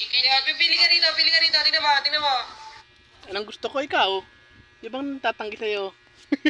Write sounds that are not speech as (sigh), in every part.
Chicken. Yeah, pipili ka rito, pili ka rito. Tingnan mo, tingnan mo. Anong gusto ko ikaw? Di bang tatanggi sa'yo?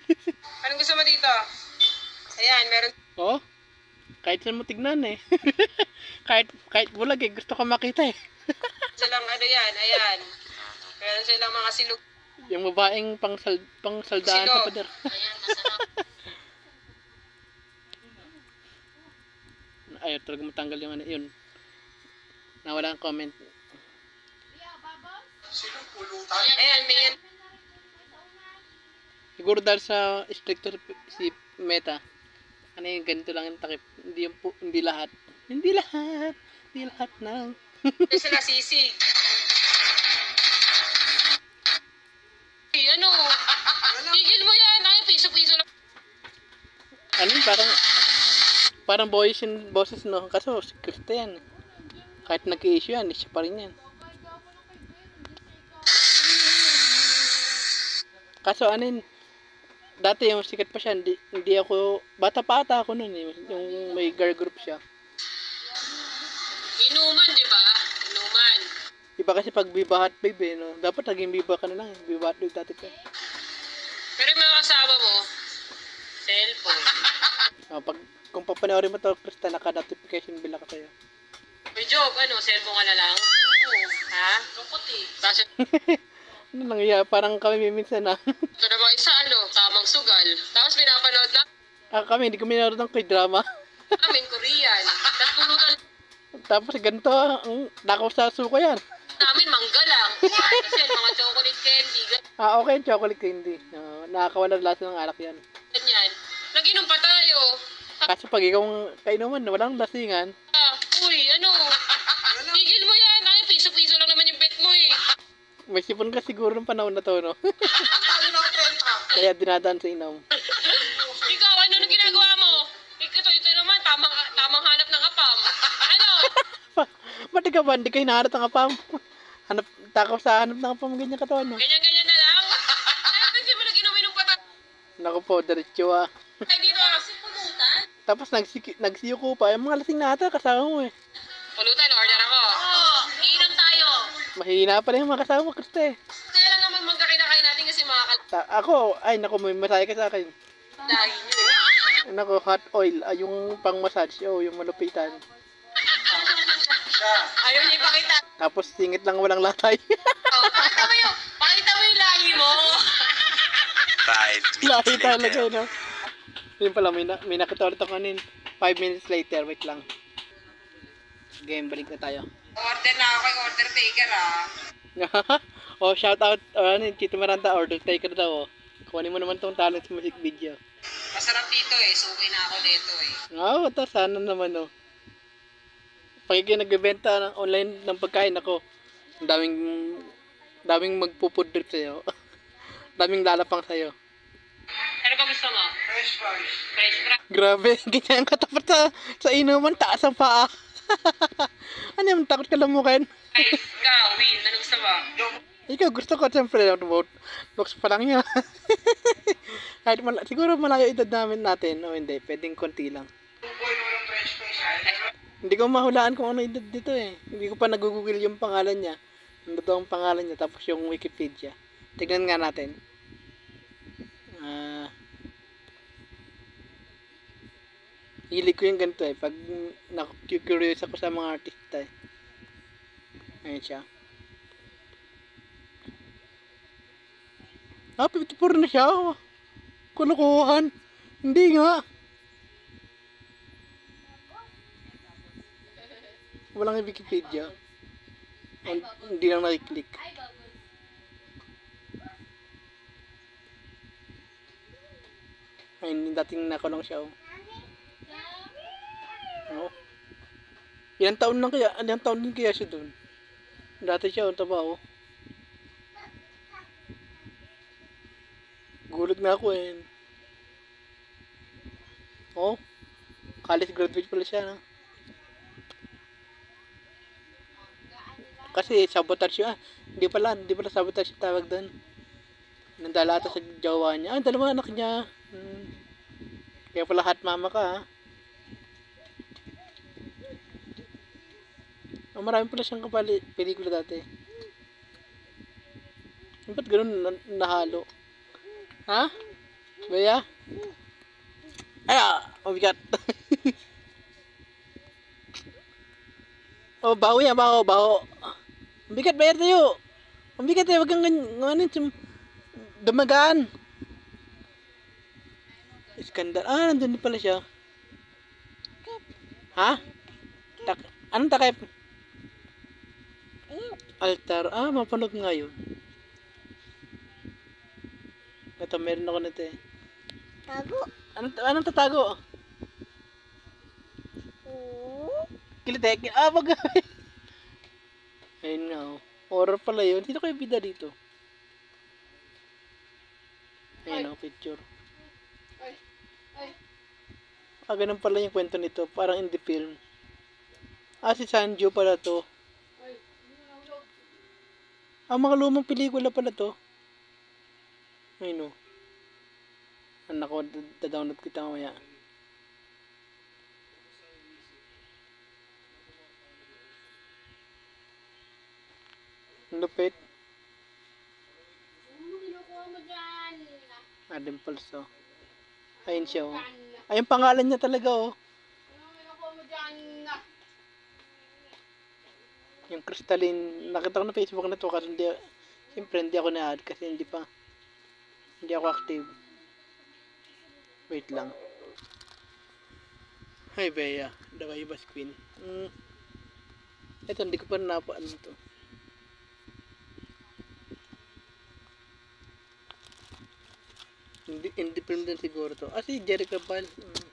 (laughs) Anong gusto mo dito? Ayan, meron. Oo. Kahit saan mo tignan eh. (laughs) kahit kahit bulag eh, gusto ko makita eh. (laughs) silang ano yan, ayan. Meron silang mga silog. Yung babaeng pang, sal, pang saldaan sa Sino? pader. Ayan, masarap. Ayaw talaga matanggal yung ano yun. Nawala ang comment. Ayan, may yan. Siguro dahil sa stricto si Meta. Ano yung ganito lang yung takip. Hindi, yung, pu- hindi lahat. Hindi lahat. Hindi lahat ng... Sila sisig. Eh, ano? Tigil mo yan. Ay, piso-piso lang. Ano parang... Parang boys yung boses no. Kaso si Christian. Kahit nag-issue yan, siya pa rin yan. Kaso yun, dati yung sikat pa siya, hindi, hindi ako, bata pa ata ako nun eh, yung may girl group siya. Inuman, di ba? Inuman. Iba kasi pag Viva Hot Babe eh, no? Dapat naging Viva ka na lang Hot Babe dati ka. Pero mga kasama mo, cellphone. (laughs) Oh, pag, kung papanoorin mo to, Krista, naka-notification bill ako sa'yo. May joke, ano? Cellphone ka na lang? Oo. Ha? Lungkot eh. Tapos Ano lang iya, parang kami minsan na. (laughs) ito naman isa, ano? Tamang sugal. Tapos pinapanood na ah, kami, hindi kami nanonood ng k-drama. namin Korean. Tapos pulutan Tapos ganito, ang nakaw sa suko yan. namin mangga lang. Kasi mga chocolate candy, Ah, okay, chocolate candy. Uh, nakakawala ng lasa ng alak yan. ganyan. Nag-inom pa tayo. Kaso pag ikaw kainuman, walang lasingan. Ah, uy, ano? Tigil mo yan. Ay, piso-piso lang naman yung bet mo eh. May sipon ka siguro ng panahon na to, no? (laughs) Kaya dinadaan sa inom. Ikaw, ano na ginagawa mo? Ito, ito naman, tamang, tamang hanap ng apam. Ano? (laughs) Ba't ikaw ba? Hindi kayo hinahanap ng apam. (laughs) Hanap, takaw sa hanap ng apam, ganyan katawan, no? Ganyan-ganyan na lang? Ay, kasi mo nag-inom-inom pa tayo Naku po, diretso ah. dito. Kasi pulutan? Tapos nagsiki, nagsiyuko pa. Yung mga lasing na ata, kasama mo eh. Pulutan, order ako. Oo, iinom tayo. Mahina pa rin yung mga kasama mo, Kriste. Kaya lang naman magkakinakain natin kasi mga Ta- ako, ay naku, may masaya ka sa akin. nyo eh. Naku, hot oil, ah, yung pang massage, oh, yung malupitan. Ayaw niya ipakita. Tapos singit lang walang latay. Oh, pakita mo yung, pakita mo yung lahi mo. Five Lahi talaga, no? Yun pala, may, na, may nakita ulit ako kanin. 5 minutes later, wait lang. Game, balik na tayo. Order na ako yung order taker ah. (laughs) oh, shout out, uh, ano, Chito Miranda, order taker daw, oh. Kunin mo naman tong talent sa music video. Masarap dito eh, suki na ako dito eh. Oo, oh, ito, sana naman, oh. Pag ikaw nagbebenta ng online ng pagkain, ako, ang daming, daming magpupud trip sa'yo. (laughs) daming lalapang sa'yo. Ano ba gusto mo? Fresh fries. Fresh fries. Grabe, (laughs) ganyan ka tapat sa, sa inuman, taas ang paa. (laughs) ano yung takot ka lamukin? Ka, win. Ano gusto mo? Ikaw gusto ko siyempre vote. Looks pa lang yan. (laughs) Kahit mala- siguro malayo edad namin natin o hindi, pwedeng konti lang. Hindi ko mahulaan kung ano edad dito eh. Hindi ko pa nagugugil yung pangalan niya. Yung totoong pangalan niya, tapos yung Wikipedia. Tignan nga natin. Ah... hilig ko yung ganito eh. Pag na-curious ako sa mga artista eh. Ayan siya. Ah, 54 na siya. oh. Kulukuhan. Hindi nga. Walang Wikipedia. On, hindi lang nakiklik. Ayun, dating nakulong siya. Oh. Oh. Ilang taon lang kaya, ilang taon din kaya siya doon. Dati siya, oh, taba, oh. Gulat na ako eh. Oh. College graduate pala siya, no? Kasi sabotage yun. Ah, hindi pala, hindi pala sabotage yung tawag doon. Nandala ata sa jowa niya. Ah, dalawa anak niya. Hmm. Kaya pala hot mama ka, ha? Ah, marami pala siyang kapali pelikula dati. Ba't ganun na, nahalo? Ha? Baya? Ay, ah, mabigat. (laughs) oh, baho yan, baho, baho. Mabigat, bayar tayo. Mabigat tayo, wag kang ganyan, dumagaan. Iskandar. Ah, nandun pala siya. Ha? Tak anong takip? Altar. Ah, mapanood nga yun. Ito, meron ako nito eh. Tago. Anong, anong tatago? Oo. Kilitek. Ah, wag. (laughs) Ayun nga oh. Horror pala yun. Sino kayo bida dito? Ayun oh, picture. Ah, ganun pala yung kwento nito. Parang indie film. Ah, si Sanjo pala to. Ah, mga lumang pelikula pala to. Ayun oh. Anak ko, da-download kita mamaya. Ang Lupit. Ah, dimples oh. Ayun siya oh. Ayun pangalan niya talaga oh. Ano kinukuha mo dyan? Yung crystalline, nakita ko na Facebook na to kasi hindi, siyempre hindi ako na-add kasi hindi pa, hindi ako active. Wait lang. Hi Bea, the Waibas Queen. Mm. Ito, hindi ko pa napa ano to. Hindi, independent siguro to. Ah, si Jerica Bal. Mm.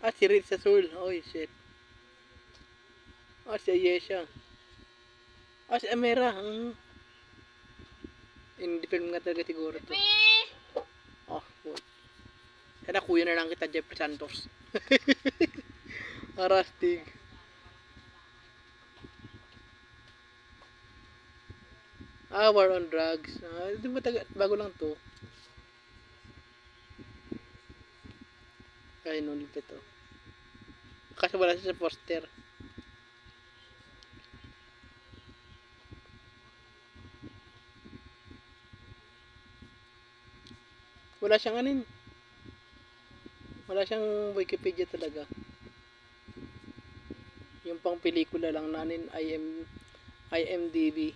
Ah, si Ritza Soul. Oh, shit. Ah, si Ayesha. Ah, si Amira. Hmm. Independent nga talaga siguro to. Oh, what? Sana kuya na lang kita, Jeffrey Santos. (laughs) Arastig. Ah, war on drugs. Ah, di ba taga, bago lang to. Ay, no, lipit to. Kasi wala siya sa poster. Wala siyang anin. Wala siyang Wikipedia talaga. Yung pang pelikula lang na anin IM IMDb.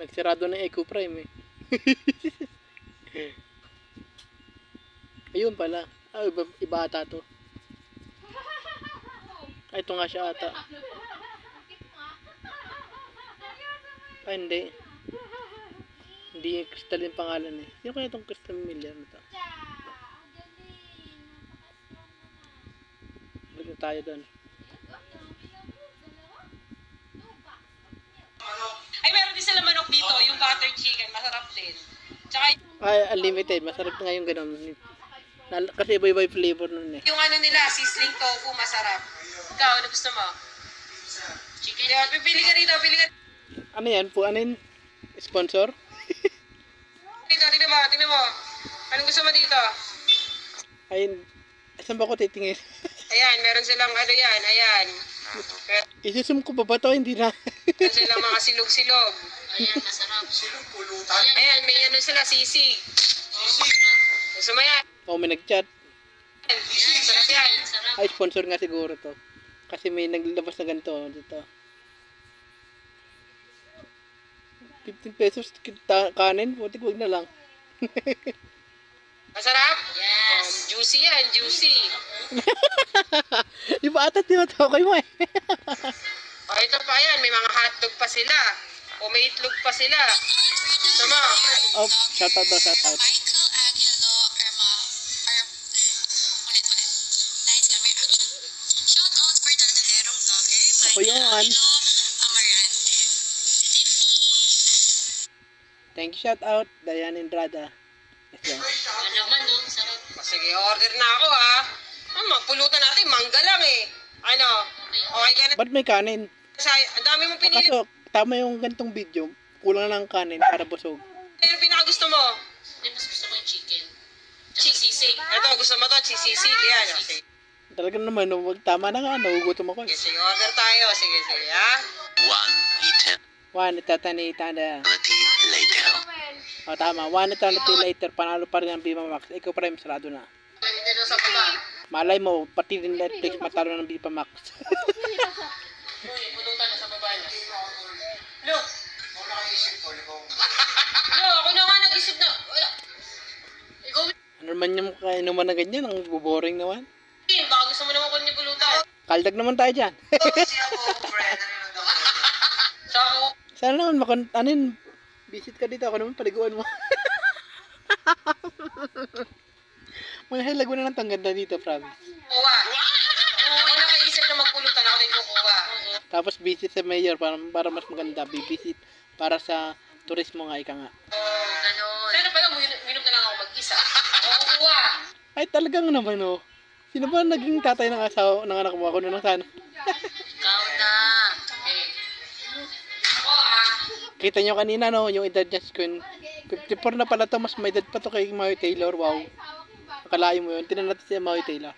Nagsarado na Eco Prime eh. (laughs) Ayun pala. Ah, iba, iba ata to. Ay, ito nga siya ata. Ay, hindi. Hindi yung Crystal yung pangalan eh. Sino kaya itong Crystal Miller na to? Balik na tayo doon. Ay, meron din sila manok dito, yung butter chicken, masarap din. Tsaka Ay, unlimited. Masarap nga yung ganun. Kasi iba-iba yung flavor nun eh. yung ano nila, sizzling tofu, masarap. Ikaw, ano gusto mo? Chicken. Yan, pipili ka rito, pili ka Ano yan po? Ano yun? Sponsor? dito, tingnan mo, tingnan mo. Anong gusto mo dito? Ayun. Saan ba ako titingin? (laughs) Ayan, meron silang ano yan, ayan. Meron Isusum ko pa ba to? Hindi na. (laughs) silang mga (laughs) silog-silog. Ayan, masarap. Ayan, may ano sila, sisig. Gusto mo yan? oh, may nag-chat. Sarap yan. Ay, sponsor nga siguro to. Kasi may naglabas na ganito oh, dito. 15 pesos kita kanin, putik wag na lang. (laughs) Masarap? Yes. juicy yan, juicy. (laughs) Di ba ata tinatawag mo eh? (laughs) O, ito pa yan, may mga hotdog pa sila. O may itlog pa sila. Mo? oh, shout out daw, shout Ako yun. Thank you, shout out. Let's go. Ano naman, no? Sarap. Sige, order na ako, ha? Ah, magpulutan natin, mangga lang, eh. Ano? Okay ka na? Ba't may kanin? Say, ang dami mong pinili. Kaso, tama yung gantong video. kulang lang ng kanin para busog. Ano pinakagusto mo? Hindi, mas gusto ko yung chicken. Chisisig. Ito, gusto mo to? Chisisig. Yan. Okay. Talaga naman, no, wag tama na nga, nagugutom ako. Sige, eh. sige. Order tayo. Sige, sige. Ha? One One eternity tanda. eternity later. O tama, one eternity later, panalo pa rin ang Viva Max. Ikaw pa rin, sarado na. Malay mo, pati rin Netflix matalo ng Viva Max. Uy, pulutan na sa baba niya. Lo! Lo, ako na nga nag-isip na. Wala. Ikaw, ano naman yung kainuman na ganyan, ang boring naman. Kaldag naman tayo dyan. (laughs) Sana naman makon, anin, visit ka dito, ako naman paliguan mo. (laughs) May hilag mo na ng tangganda dito, promise. Kuha. Oo, ay nakaisip na magpulutan. Ako din kukuha. Tapos visit sa mayor para, para mas maganda, bibisit para sa turismo nga ika nga. Oo, ganun. Sana pala, min- minom na lang ako mag-isa. (laughs) Ako kukuha. Ay talagang naman oh. Sino ba naging tatay ng asawa ng anak mo? Ako na lang sana. Ikaw na. Kita nyo kanina no, yung edad niya si Queen. 54 na pala to, mas may edad pa to kay Maui Taylor. Wow. Akalain mo yun. Tinan natin si Maui Taylor.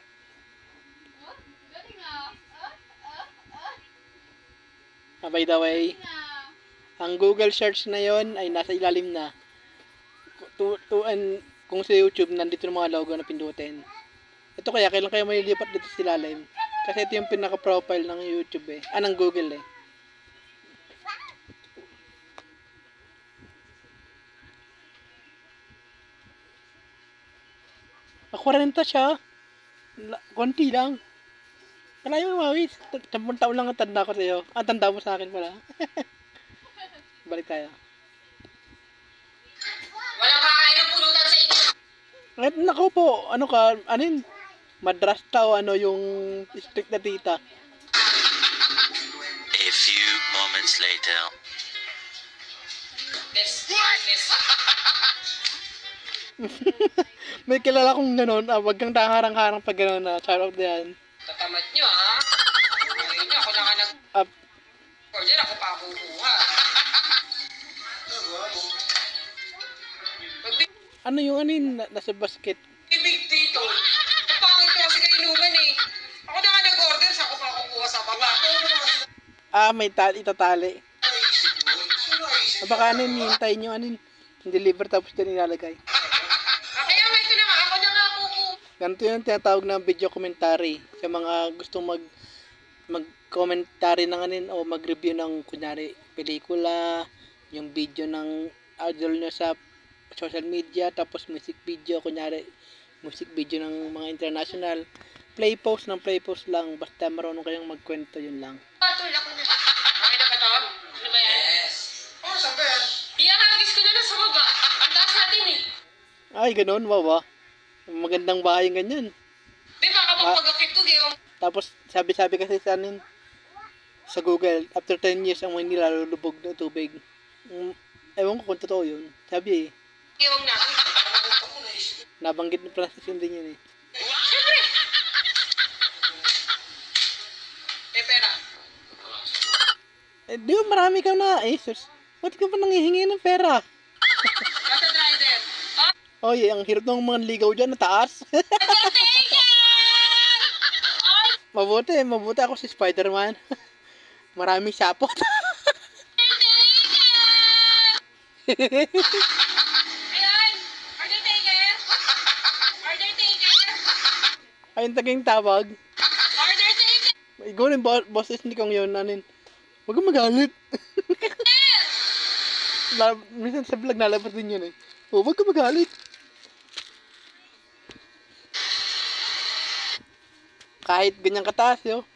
Ah. By the way, Na. ang Google search na yon ay nasa ilalim na. And, kung sa YouTube, nandito yung mga logo na pindutin. Ito kaya, kailan kayo may lipat dito sa ilalim? Kasi ito yung pinaka-profile ng YouTube eh. Ah, ng Google eh. Ah, 40 siya. Konti lang. Kala mo, Mawis. 10 taon lang ang tanda ko sa'yo. Ang tanda mo sa akin pala. (laughs) Balik tayo. Walang kakain ng pulutan sa inyo. Ngayon, nako po, ano ka, anin, madrasta o ano yung strict na tita. A few moments later. This, (laughs) this. May kilala kong ganun, ah, wag kang taharang-harang pag ganun na, shout out yan. Tatamad nyo ha. Ngayon nyo, ako na ka nag... Ah, Order, ako pa kukuha. Magbibig ano yung anin, na, nasa basket. dito. Ang pangit ko kasi kainuman eh. Ako na nga nag-order, sa ako pa kukuha sa baba. Ah, may tali, itatali. Ah, baka anin, hintayin nyo anin, deliver tapos dyan ilalagay. Kaya nga ito na nga, ako na nga kukuha. Ganito yung tinatawag na video commentary sa mga gustong mag mag-commentary ng anin o mag-review ng kunyari pelikula, yung video ng idol nyo sa social media, tapos music video, kunyari music video ng mga international. Play post ng play post lang, basta marunong kayong magkwento yun lang. Patol ako na. Okay na ba to? Ano ba yan? Yes. Oh, saan ba yan? Iyahagis ko na lang sa baba. Ang taas natin eh. Ay, ganun, wow ah. Magandang bahay yung ganyan. Di ba kapag pag-akit ko, gayong Tapos, sabi-sabi kasi sa anin, sa Google, after 10 years ang Manila lulubog na tubig. Mm, ewan ko kung totoo yun. Sabi eh, gayong na. nabanggit ni Francis yun din yun eh. Siyempre. Eh, pera. Eh, di ba marami ka na eh. Ba't ka pa nangihingi ng pera? (laughs) Nasa driver. Ah, Oy, ang hirap ng mga ligaw dyan, na taas. (laughs) mabuti, mabuti ako si Spider-Man. (laughs) Maraming sapot. Ayun taging tawag. Order taker. Ikaw rin, bo- boses ni Kong yun, nanin. Huwag kang magalit. (laughs) La, minsan sa vlog nalabas din yun eh. Oh, huwag kang magalit. Kahit ganyan kataas yo.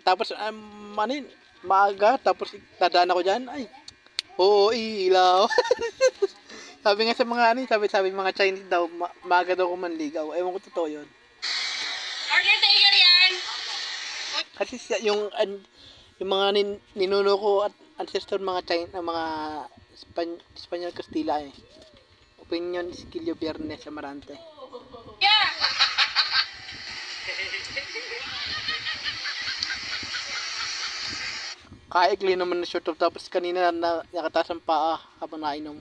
Tapos, um, manin, maaga, tapos dadaan ako dyan, ay, oo, ilaw. (laughs) sabi nga sa mga ano, sabi sabi mga Chinese daw, ma- maaga daw ako manligaw. Ewan ko totoo yun. Order yan. Kasi yung an- yung mga nin, ninuno ko at ancestor mga China, mga Span, Espanyol Castilla eh. Opinion si Kilio Biernes Amarante. Yeah. Kaikli naman na short top tapos kanina na nakataas ang paa habang nainom.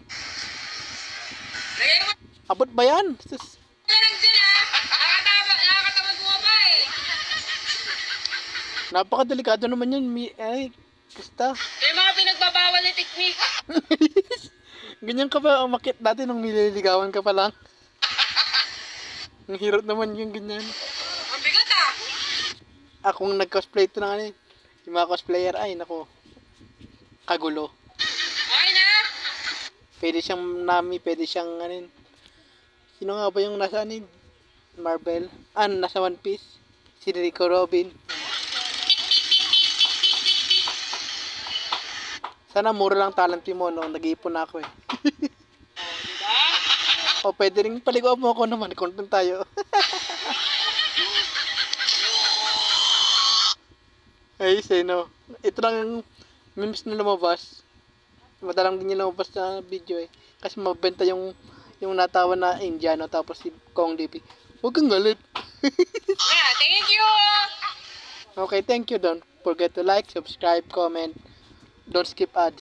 Abot ba yan? Sus. Napakadelikado naman yun. Mi ay, kasta. Yung mga pinagbabawal ni technique. (laughs) Ganyan ka ba umakit dati nung nililigawan ka pa lang? (laughs) Ang hirap naman yung ganyan. Ang bigat ah. Akong nag-cosplay ito ng ano eh. Yung mga cosplayer, ay nako. Kagulo. Okay na? Pwede siyang nami, pwede siyang ano. Sino nga ba yung nasa ano? Marvel? Ah, nasa One Piece? Si Rico Robin. Sana mura lang talent mo no, nag-iipon na ako eh. (laughs) o pwede rin paliguan mo ako naman, content tayo. (laughs) Ay, say no. Ito lang yung memes na lumabas. Madalang din yung lumabas na video eh. Kasi mabenta yung yung natawa na Indiano tapos si Kong DP. Huwag kang galit. Yeah, thank you. Okay, thank you. Don't forget to like, subscribe, comment. Don't skip ads.